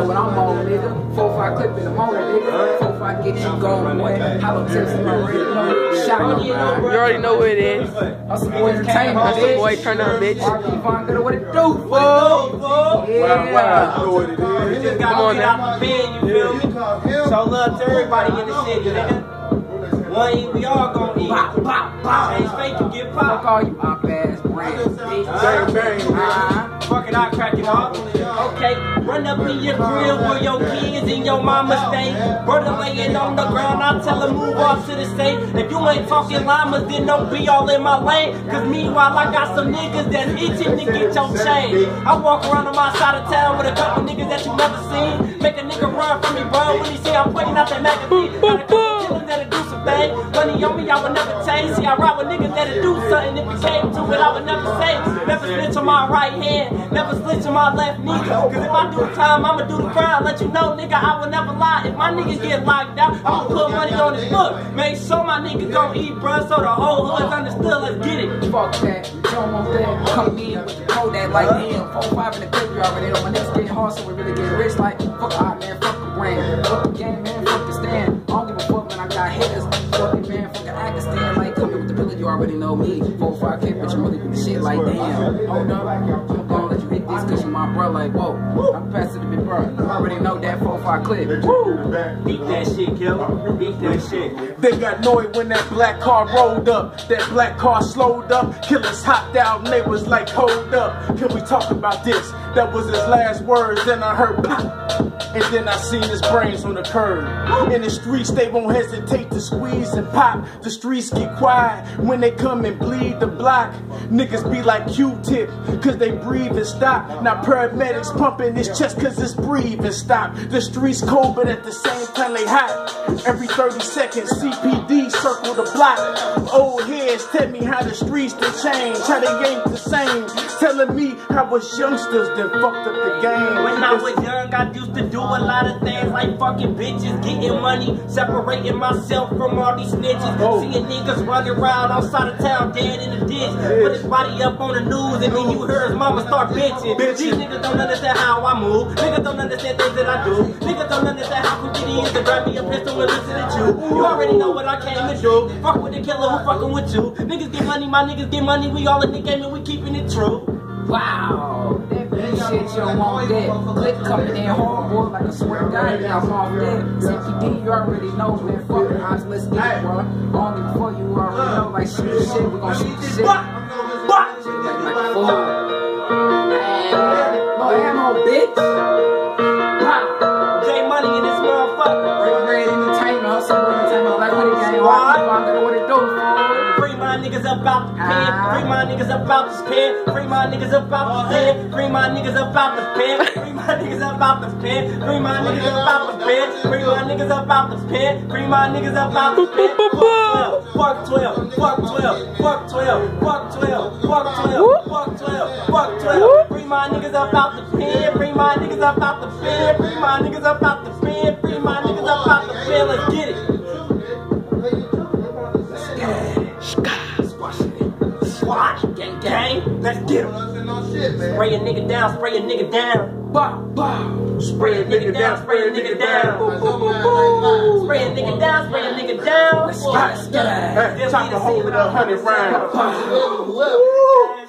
know what I'm on, nigga. Four five clip in the morning, nigga. Four five get you going, boy. Hollow tips in my radio. Shot on You already know what it is. That's some boy entertainment, That's bitch. the boy turn up, bitch. Von Gutter, what it do, fool? Yeah. You just got Come on to get out the bed, you feel me? Show love to everybody in the city, nigga. One we all gonna eat. Bop, bop, bop. Ain't fake, you get Fuck popped. all you op ass brands, bitch. Bang, bang, Uh-huh. It, I crack it off. Okay, run up in your grill where your kids and your mama stay. Brother laying on the ground, I tell him move off to the state. If you ain't talking llamas, then don't be all in my lane. Cause meanwhile, I got some niggas that's itching to get your chain. I walk around on my side of town with a couple niggas that you never seen. Make a nigga run from me, bro, when he see I'm putting out that magazine. Got a couple killers that'll do some things. Money on me, I would never change. See, I ride with niggas that'll do something. If it came to it, I would never say. Never snitch on my right hand, never snitch on my left knee. Cause if I do the time, I'ma do the crime. Let you know, nigga, I will never lie. If my niggas get locked out, I'ma put money on his book. Make sure my niggas don't eat, bruh, so the whole hood's understood. Let's get it. Fuck that. You don't want that. Come in with the Kodak like damn. Four five in the clip, you already know. My niggas getting hard, so we really get rich. Like fuck out, man. Fuck the brand. Fuck the game, man. Fuck the stand. I don't give a fuck when I got hitters. Fuck it, man. Fuck the acting stand. Like coming with the village, you already know me. Four five clip, but you really do the shit like damn. Hold up. I'm gonna let you hit this cause you my bro. Like whoa. I'm faster than big bro. You already know that four five clip. Woo. Beat that shit, killer. Beat that shit. They got annoyed when that black car rolled up. That black car slowed up. Killers hopped out and they was like, hold up. Can we talk about this? That was his last words. Then I heard pop. And then I seen his brains on the curb. In the streets, they won't hesitate to squeeze and pop. The streets get quiet when they come and bleed the block. Niggas be like Q-tip, cause they breathe and stop. Now paramedics pumping his chest cause it's breathe and stop. The streets cold, but at the same time they hot. Every 30 seconds, CPD circle the block. Old heads tell me how the streets they change, how they ain't the same. Telling me how us youngsters that fucked up the game. When I was young, I used to do a lot of things like fucking bitches, getting money, separating myself from all these snitches. Oh. Seeing niggas running around outside of town, dead in the ditch. Put his body up on the news, and then you hear his mama start bitching. Bitching. These niggas don't understand how I move. Niggas don't understand things that I do. Niggas don't understand how quick it is to grab me a pistol and listen to you. You already know what I came to do. Fuck with the killer who fucking with you. Niggas get money, my niggas get money. We all in the game and we keeping it true. Wow, that big shit you don't want that. Click coming in hard, boy, like a swear guy. Yeah, I'm off that. CPD, you already know, man. Fuck it, honest, let's get it, bro. Only before you already know, like shoot the shit, we gon' shoot the shit. What? What? Like, fool. Man, no ammo, bitch. about to pin. Free my niggas about to pin. Free my niggas about to pin. Free my niggas about to pin. Free my niggas about to pin. Free my niggas about to pin. Free my niggas about to pin. Free my niggas about to pin. Fuck 12, fuck 12, fuck 12, fuck 12, fuck 12, fuck 12, fuck 12. Free my niggas about to pin. Free my niggas about to pin. Free my niggas about to pin. Free my niggas about to pin. Let's get it. Let's get him. Spray a nigga down, spray a nigga down. Bow, bow. Spray a nigga down, spray a nigga down. Boo, boo, boo, boo. Spray a nigga down, spray a nigga down. Let's get it. Hey, time to hold it a hundred rounds. Bow.